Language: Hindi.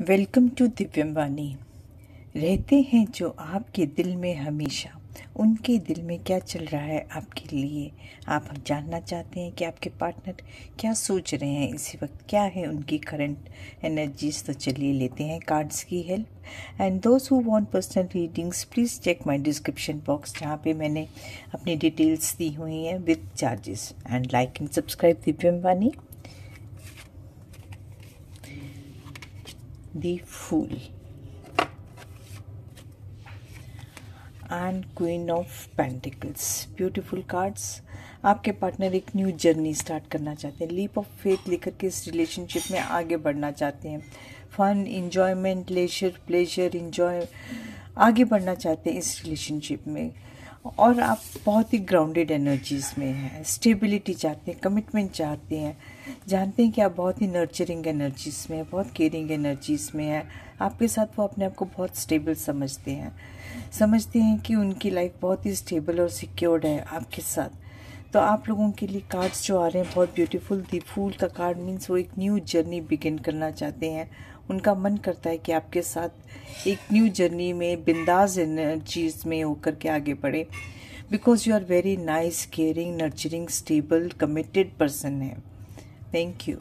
वेलकम टू दिव्यम वाणी रहते हैं जो आपके दिल में हमेशा। उनके दिल में क्या चल रहा है आपके लिए? आप जानना चाहते हैं कि आपके पार्टनर क्या सोच रहे हैं? इसी वक्त क्या है उनकी करंट एनर्जीज तो चलिए लेते हैं कार्ड्स की help and those who want personal readings please check my description box जहाँ पे मैंने अपनी डिटेल्स दी हुई हैं with charges and like and subscribe Divyam Vani the Fool and Queen of Pentacles. Beautiful cards. आपके पार्टनर एक न्यू जर्नी स्टार्ट करना चाहते हैं लीप ऑफ़ फेथ लेकर के इस रिलेशनशिप में आगे बढ़ना चाहते हैं fun enjoyment leisure pleasure enjoy आगे बढ़ना चाहते हैं इस रिलेशनशिप में और आप बहुत ही ग्राउंडेड एनर्जीज में हैं स्टेबिलिटी चाहते हैं कमिटमेंट चाहते हैं, जानते हैं कि आप बहुत ही नर्चरिंग एनर्जीज में हैं, बहुत केयरिंग एनर्जीज में हैं। आपके साथ वो अपने आप को बहुत स्टेबल समझते हैं। समझते हैं कि उनकी लाइफ बहुत ही स्टेबल और सिक्योर्ड है आपके साथ। तो आप लोगों के लिए कार्ड्स जो आ रहे हैं, बहुत ब्यूटीफुल दी फूल का कार्ड मीन्स वो एक न्यू जर्नी बिगिन करना चाहते हैं। उनका मन करता है कि आपके साथ एक न्यू जर्नी में, बिंदास एनर्जीज में होकर के आगे बढ़े। Because you are very nice caring nurturing stable committed person है। Thank you